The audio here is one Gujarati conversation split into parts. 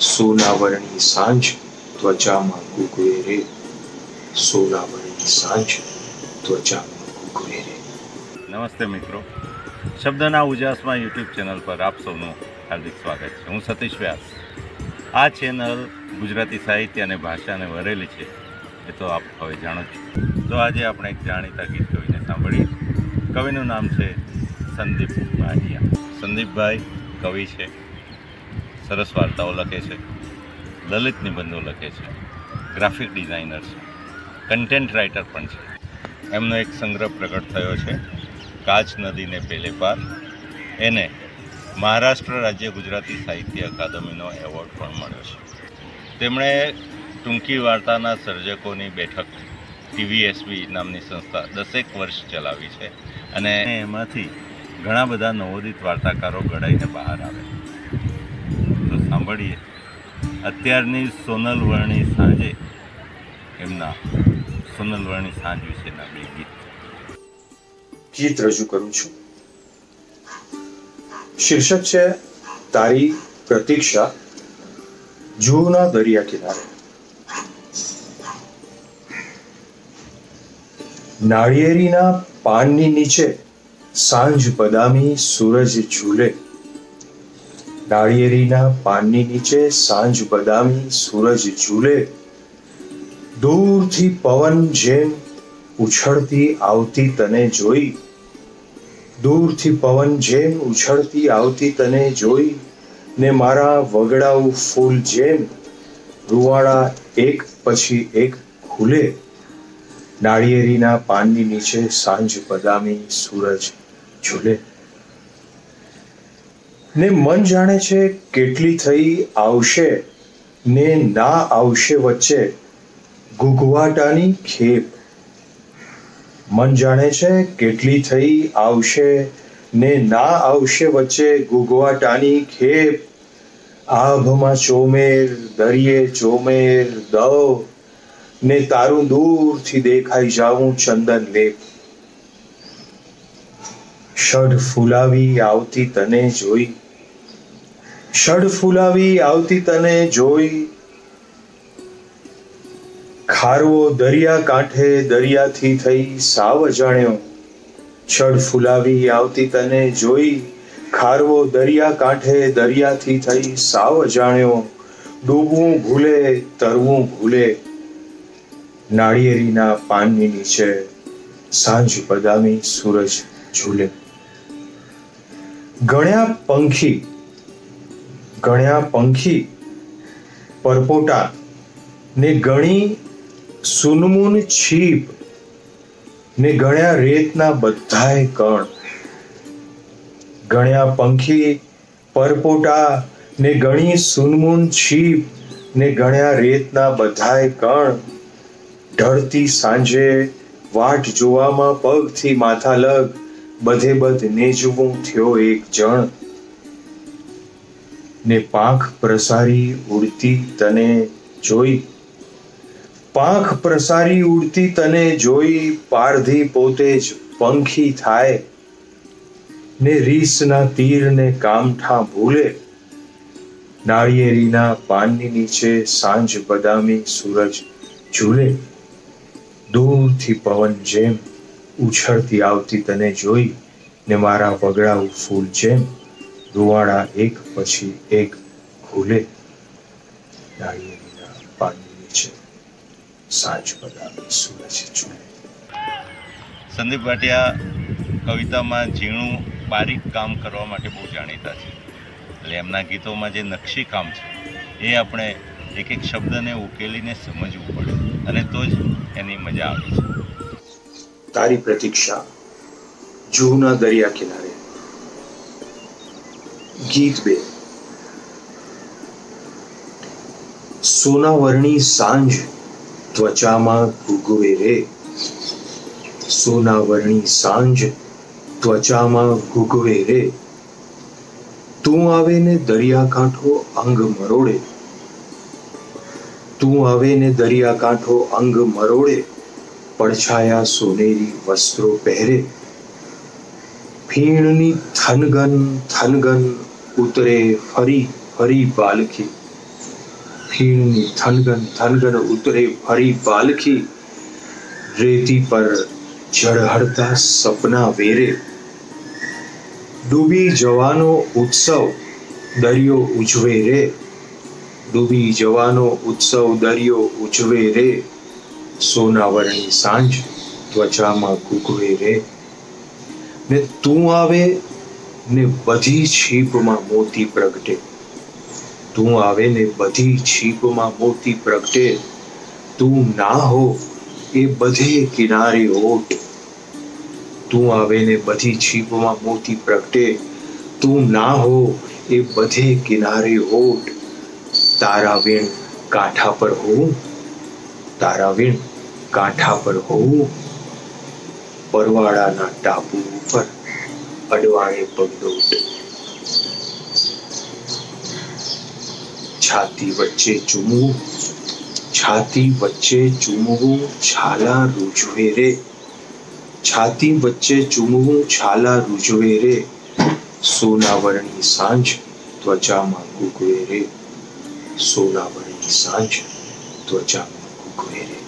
સોનાવરણી સાંજ ત્વચામાં ગુગવે રે. સોનાવરણી સાંજ ત્વચામાં ગુગવે રે. નમસ્તે મિત્રો. શબ્દના ઉજાસમાં યુટ્યુબ ચેનલ પર આપ સૌનું હાર્દિક સ્વાગત છે. હું સતીશ વ્યાસ. આ ચેનલ ગુજરાતી સાહિત્ય અને ભાષાને વરેલી છે. એ તો આપ હવે જાણો છો. તો આજે આપણે એક જાણીતા ગીત કવિને સાંભળીએ. કવિનું નામ છે સંદીપ ભાટિયા સંદીપભાઈ કવિ છે. સરસ વાર્તાઓ લખે છે. લલિત નિબંધો લખે છે. ગ્રાફિક ડિઝાઇનર છે. કન્ટેન્ટ રાઇટર પણ છે. એમનો એક સંગ્રહ પ્રગટ થયો છે. કાચ નદીને પેલે પાર. એને મહારાષ્ટ્ર રાજ્ય ગુજરાતી સાહિત્ય અકાદમીનો એવોર્ડ પણ મળ્યો છે. તેમણે ટૂંકી વાર્તાના સર્જકોની બેઠક ટીવીએસબી નામની સંસ્થા દસેક વર્ષ ચલાવી છે અને એમાંથી ઘણા બધા નવોદિત વાર્તાકારો ઘડાઈને બહાર આવે સાંભળીએ. અત્યારની સોનલ વર્ણી સાંજે, એમના સોનલ વર્ણી સાંજ વિશેના બે ગીત. ગીત રજૂ કરું છું. શીર્ષક છે, તારી પ્રતીક્ષા જૂના દરિયા કિનારે. નાળિયેરીના પાનની નીચે સાંજ બદામી સૂરજ ઝૂલે. નાળિયેરીના પાનની નીચે સાંજ બદામી, સૂરજ ઝૂલે. દૂરથી પવન જેમ ઉછળતી આવતી તને જોઈ. દૂરથી પવન જેમ ઉછળતી આવતી તને જોઈ ને મારા વગડાઉ ફૂલ જેમ રૂવાડા એક પછી એક ખુલે. નાળિયેરીના પાનની નીચે સાંજ બદામી, સૂરજ ઝૂલે. ને મન જાણે છે કેટલી થઈ આવશે, ને ના આવશે વચ્ચે ગુગવાટાની ખેપ. મન જાણે છે કેટલી થઈ આવશે, ને ના આવશે વચ્ચે ગુગવાટાની ખેપ. આભમાં ચોમેર, દરિયે ચોમેર, દવ, ને તારું દૂરથી દેખાઈ જાઉં ચંદન લેપ. ષઢ ફૂલાવી આવતી તને જોઈ ષડ ફૂલાવી આવતી તને જોઈ ખારવો દરિયા કાંઠે દરિયાથી થઈ સાવ જાણ્યો. ષડ ફૂલાવી આવતી તને જોઈ ખારવો દરિયા કાંઠે દરિયાથી થઈ સાવ જાણ્યો. ડૂબવું ભૂલે, તરવું ભૂલે. નાળિયેરીના પાનની નીચે સાંજ બદામી સૂરજ ઝૂલે. ગણ્યા પંખી ગણ્યા પંખી, પરપોટા ને ગણી સુનમુન છીપ ને ગણ્યા રેતના બધાય કણ. ગણ્યા પંખી, પરપોટા ને ગણી સુનમુન છીપ ને ગણ્યા રેતના બધાય કણ. ઢળતી સાંજે વાટ જોવામાં પગથી માથા લગ બધે બધ નેજવું થયો એક જણ. ને પાંખ પ્રસારી ઉડતી તને જોઈ. પાંખ પ્રસારી ઉડતી તને જોઈ, પારધી પોતે જ પંખી થાય. ને રીસના તીરને કામઠા ભૂલે. નાળિયેરીના પાનની નીચે સાંજ બદામી સૂરજ ઝૂલે. દૂરથી પવન જેમ ઉછળતી આવતી તને જોઈ ને મારા વગડાઉ ફૂલ જેમ રૂવાડા એક પછી એક ખુલે. નાળિયેરીના પાણી નીચે. સાંજ બદામી સૂરજ ચૂલે સંદીપ ભાટિયા કવિતામાં ઝીણું બારીક કામ કરવા માટે બહુ જાણીતા છે. એટલે એમના ગીતોમાં જે નકશી કામ છે એ આપણે એક એક શબ્દને ઉકેલીને સમજવું પડે. અને તો જ એની મજા આવે છે. તારી પ્રતીક્ષા જૂના દરિયા કિનારે. ગીત બે સોનાવરણી સાંજ ત્વચામાં ગુગવે રે સોનાવરણી સાંજ ત્વચામાં ગુગવે રે તું આવે ને દરિયા કાંઠો અંગ મરોડે તું આવે ને દરિયા કાંઠો અંગ મરોડે પડછાયા સોનેરી વસ્ત્રો પહેરે ફીણની થનગન થનગન ઉતરે ફરી ફરી પાલખી ખીણની થનગન થનગન ઉતરે ફરી પાલખી રેતી પર ઝળહળતા સપના વેરે ડૂબી જવાનો ઉત્સવ દરિયો ઉજવે રે ડૂબી જવાનો ઉત્સવ દરિયો ઉજવે રે સોનાવરણી સાંજ ત્વચામાં કૂકવે રે ને તું આવે ને બધી છીપમાં મોતી પ્રગટે. તું આવે ને બધી છીપમાં મોતી પ્રગટે. તું ના હો એ બધે કિનારે ઓટ તું આવે ને બધી છીપમાં મોતી પ્રગટે. તું ના હો એ બધે કિનારે ઓટ તારા વીણ કાંઠા પર હોઉં. તારા વીણ કાંઠા પર હોઉં. પરવાળાના ટાપુ ઉપર. અડવાણે પગદોટ છાતી વચ્ચે ચૂમવું છાતી વચ્ચે ચૂમવું છાલા રૂજવે રે છાતી વચ્ચે ચૂમવું છાલા રૂજવે રે સોનાવરણી સાંજ ત્વચામાં કૂકવે રે સોનાવરણી સાંજ ત્વચામાં કૂકવે રે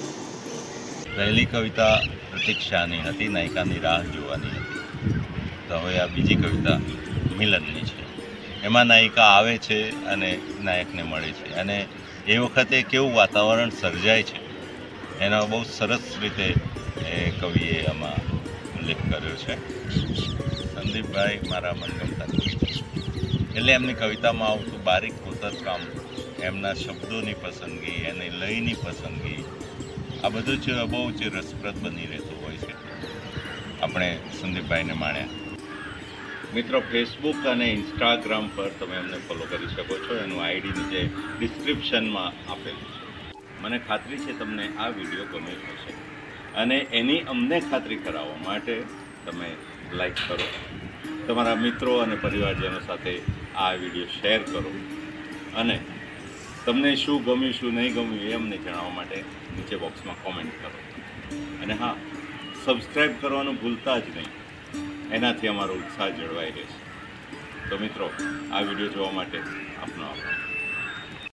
પહેલી કવિતા પ્રતીક્ષાની હતી નાયિકાની રાહ જોવાની હતી તો હવે આ બીજી કવિતા મિલનની છે. એમાં નાયિકા આવે છે અને નાયકને મળે છે. અને એ વખતે કેવું વાતાવરણ સર્જાય છે, એનો બહુ સરસ રીતે એ કવિએ આમાં ઉલ્લેખ કર્યો છે. સંદીપભાઈ મારા મનગમતા એટલે એમની કવિતામાં આવતું બારીક કોતરકામ એમના શબ્દોની પસંદગી, એની લયની પસંદગી, આ બધું જ બહુ જ રસપ્રદ બની રહેતું હોય છે. આપણે સંદીપભાઈને માણ્યા. મિત્રો ફેસબુક અને ઇન્સ્ટાગ્રામ પર તમે અમને ફોલો કરી શકો છો. એનું આઈડી નીચે ડિસ્ક્રિપ્શનમાં આપેલું છે. મને ખાતરી છે તમને આ વીડિયો ગમ્યો હશે. અને એની અમને ખાતરી કરાવવા માટે તમે લાઈક કરો. તમારા મિત્રો અને પરિવારજનો સાથે આ વીડિયો શેર કરો. અને તમને શું ગમ્યું, શું નહીં ગમ્યું એ અમને જણાવવા માટે નીચે બોક્સમાં કોમેન્ટ કરો. અને હા સબસ્ક્રાઈબ કરવાનું ભૂલતા જ નહીં. એનાથી અમારો ઉત્સાહ જળવાઈ રહેશે. તો મિત્રો આ વીડિયો જોવા માટે આપનો આભાર.